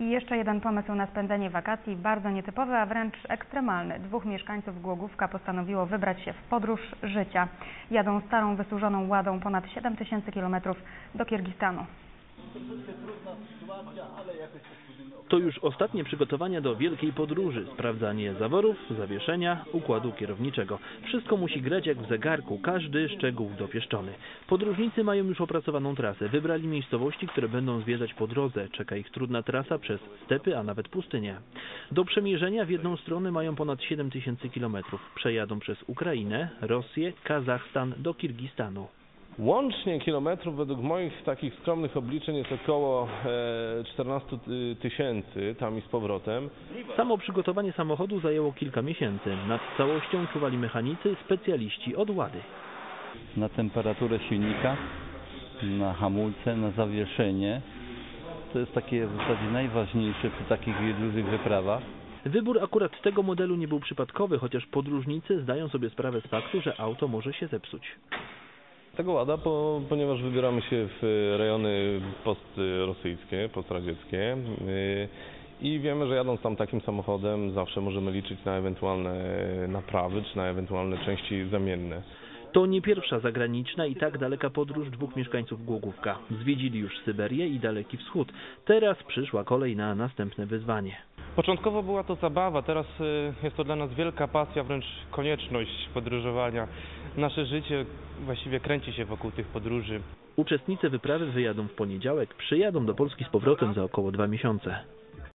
I jeszcze jeden pomysł na spędzenie wakacji, bardzo nietypowy, a wręcz ekstremalny. Dwóch mieszkańców Głogówka postanowiło wybrać się w podróż życia. Jadą starą, wysłużoną ładą ponad 7 tysięcy kilometrów do Kirgistanu. To już ostatnie przygotowania do wielkiej podróży. Sprawdzanie zaworów, zawieszenia, układu kierowniczego. Wszystko musi grać jak w zegarku, każdy szczegół dopieszczony. Podróżnicy mają już opracowaną trasę. Wybrali miejscowości, które będą zwiedzać po drodze. Czeka ich trudna trasa przez stepy, a nawet pustynię. Do przemierzenia w jedną stronę mają ponad 7 tysięcy kilometrów. Przejadą przez Ukrainę, Rosję, Kazachstan do Kirgistanu. Łącznie kilometrów według moich takich skromnych obliczeń jest około e, 14 ty- tysięcy tam i z powrotem. Samo przygotowanie samochodu zajęło kilka miesięcy. Nad całością czuwali mechanicy, specjaliści od łady. na temperaturę silnika, na hamulce, na zawieszenie. To jest takie w zasadzie najważniejsze przy takich dużych wyprawach. Wybór akurat tego modelu nie był przypadkowy, chociaż podróżnicy zdają sobie sprawę z faktu, że auto może się zepsuć. Tego łada, po, ponieważ wybieramy się w rejony postrosyjskie, postradzieckie y, i wiemy, że jadąc tam takim samochodem zawsze możemy liczyć na ewentualne naprawy czy na ewentualne części zamienne. To nie pierwsza zagraniczna i tak daleka podróż dwóch mieszkańców Głogówka. Zwiedzili już Syberię i Daleki Wschód. Teraz przyszła kolej na następne wyzwanie. Początkowo była to zabawa, teraz y, jest to dla nas wielka pasja, wręcz konieczność podróżowania. Nasze życie właściwie kręci się wokół tych podróży. Uczestnicy wyprawy wyjadą w poniedziałek, przyjadą do Polski z powrotem za około dwa miesiące.